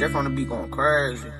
Jeff on the beat going crazy.